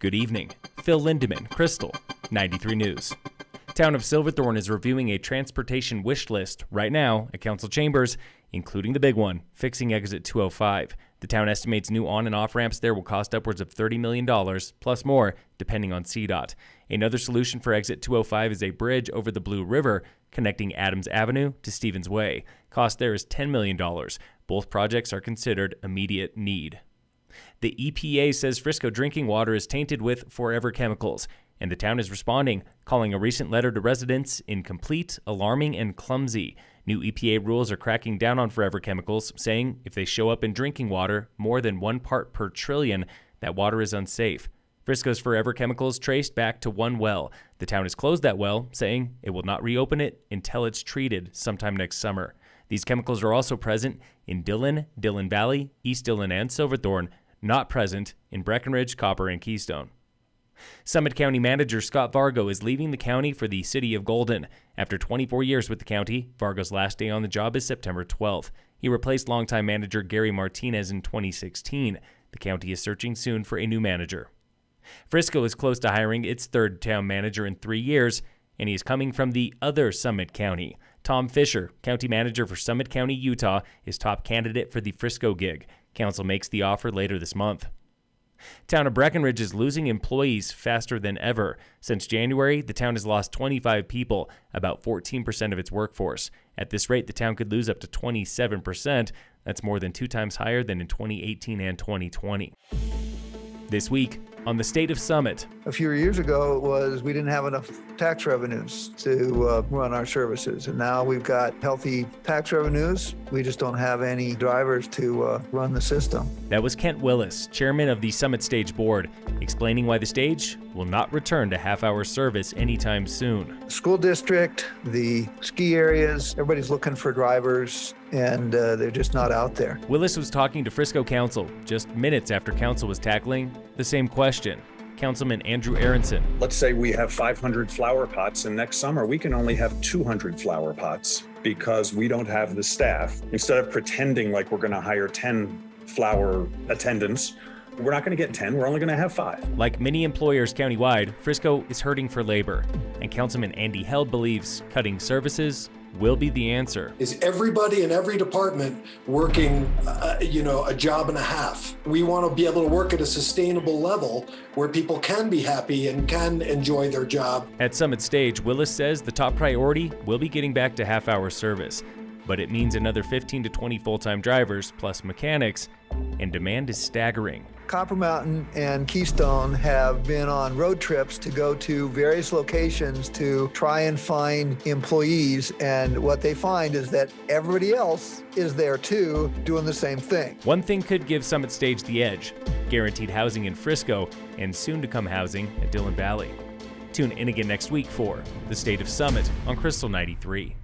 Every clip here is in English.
Good evening. Phil Lindeman, Krystal, 93 News. Town of Silverthorne is reviewing a transportation wish list right now at council chambers, including the big one, fixing exit 205. The town estimates new on and off ramps there will cost upwards of $30 million, plus more, depending on CDOT. Another solution for exit 205 is a bridge over the Blue River connecting Adams Avenue to Stevens Way. Cost there is $10 million. Both projects are considered immediate need. The EPA says Frisco drinking water is tainted with forever chemicals, and the town is responding, calling a recent letter to residents incomplete, alarming, and clumsy. New EPA rules are cracking down on forever chemicals, saying if they show up in drinking water more than one part per trillion, that water is unsafe. Frisco's forever chemicals traced back to one well. The town has closed that well, saying it will not reopen it until it's treated sometime next summer. These chemicals are also present in Dillon, Dillon Valley, East Dillon, and Silverthorne, not present in Breckenridge, Copper, and Keystone. Summit County Manager Scott Vargo is leaving the county for the city of Golden. After 24 years with the county, Vargo's last day on the job is September 12th. He replaced longtime manager Gary Martinez in 2016. The county is searching soon for a new manager. Frisco is close to hiring its third town manager in three years, and he is coming from the other Summit County. Tom Fisher, county manager for Summit County, Utah, is top candidate for the Frisco gig. Council makes the offer later this month. Town of Breckenridge is losing employees faster than ever. Since January, the town has lost 25 people, about 14% of its workforce. At this rate, the town could lose up to 27%. That's more than two times higher than in 2018 and 2020. This week, on the state of Summit. A few years ago, was we didn't have enough tax revenues to uh, run our services. And now we've got healthy tax revenues. We just don't have any drivers to uh, run the system. That was Kent Willis, chairman of the Summit Stage Board, explaining why the stage will not return to half hour service anytime soon. School district, the ski areas, everybody's looking for drivers and uh, they're just not out there. Willis was talking to Frisco Council just minutes after Council was tackling the same question. Councilman Andrew Aerenson. Let's say we have 500 flower pots, and next summer we can only have 200 flower pots because we don't have the staff. Instead of pretending like we're going to hire 10 flower attendants, we're not going to get 10, we're only going to have five. Like many employers countywide, Frisco is hurting for labor, and Councilman Andy Held believes cutting services will be the answer. Is everybody in every department working, uh, you know, a job and a half? We want to be able to work at a sustainable level where people can be happy and can enjoy their job. At Summit Stage, Willis says the top priority will be getting back to half hour service, but it means another 15 to 20 full time drivers plus mechanics, and demand is staggering. Copper Mountain and Keystone have been on road trips to go to various locations to try and find employees. And what they find is that everybody else is there too, doing the same thing. One thing could give Summit Stage the edge guaranteed housing in Frisco and soon to come housing at Dillon Valley. Tune in again next week for The State of Summit on Krystal 93.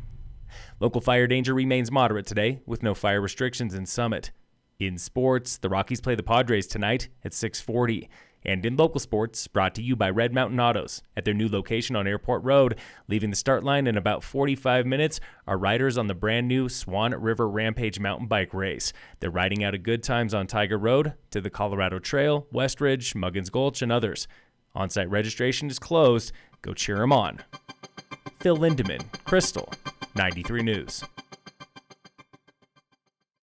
Local fire danger remains moderate today with no fire restrictions in Summit. In sports, the Rockies play the Padres tonight at 6:40. And in local sports, brought to you by Red Mountain Autos at their new location on Airport Road, leaving the start line in about 45 minutes are riders on the brand new Swan River Rampage mountain bike race. They're riding out of good times on Tiger Road to the Colorado Trail, Westridge, Muggins Gulch, and others. On-site registration is closed. Go cheer them on. Phil Lindeman, Krystal, 93 News.